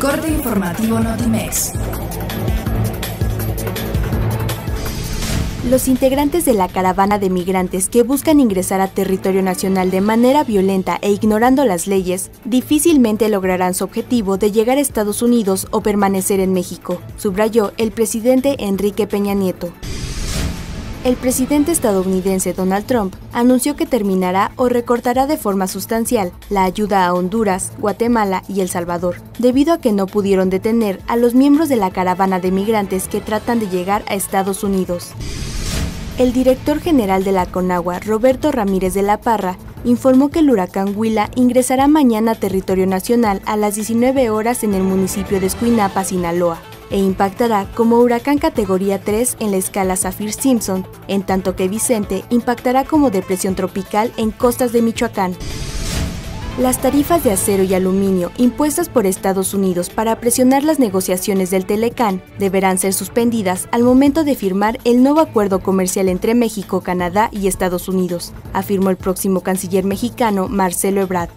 corte informativo Notimex. Los integrantes de la caravana de migrantes que buscan ingresar a territorio nacional de manera violenta e ignorando las leyes, difícilmente lograrán su objetivo de llegar a Estados Unidos o permanecer en México, subrayó el presidente Enrique Peña Nieto. El presidente estadounidense Donald Trump anunció que terminará o recortará de forma sustancial la ayuda a Honduras, Guatemala y El Salvador, debido a que no pudieron detener a los miembros de la caravana de migrantes que tratan de llegar a Estados Unidos. El director general de la Conagua, Roberto Ramírez de la Parra, informó que el huracán Huila ingresará mañana a territorio nacional a las 19 horas en el municipio de Escuinapa, Sinaloa e impactará como huracán categoría 3 en la escala Saffir-Simpson, en tanto que Vicente impactará como depresión tropical en costas de Michoacán. Las tarifas de acero y aluminio impuestas por Estados Unidos para presionar las negociaciones del Telecán deberán ser suspendidas al momento de firmar el nuevo acuerdo comercial entre México, Canadá y Estados Unidos, afirmó el próximo canciller mexicano Marcelo Ebrard.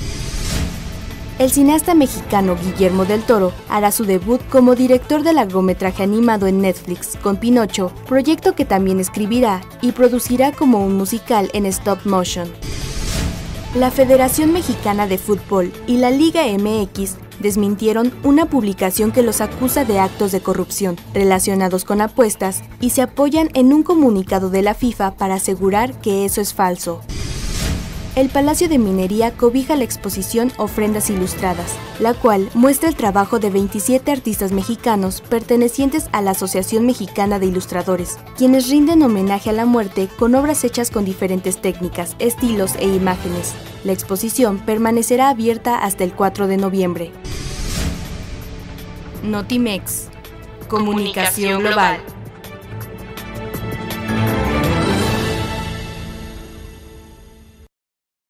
El cineasta mexicano Guillermo del Toro hará su debut como director del largometraje animado en Netflix con Pinocho, proyecto que también escribirá y producirá como un musical en stop motion. La Federación Mexicana de Fútbol y la Liga MX desmintieron una publicación que los acusa de actos de corrupción relacionados con apuestas y se apoyan en un comunicado de la FIFA para asegurar que eso es falso. El Palacio de Minería cobija la exposición Ofrendas Ilustradas, la cual muestra el trabajo de 27 artistas mexicanos pertenecientes a la Asociación Mexicana de Ilustradores, quienes rinden homenaje a la muerte con obras hechas con diferentes técnicas, estilos e imágenes. La exposición permanecerá abierta hasta el 4 de noviembre. Notimex. Comunicación global.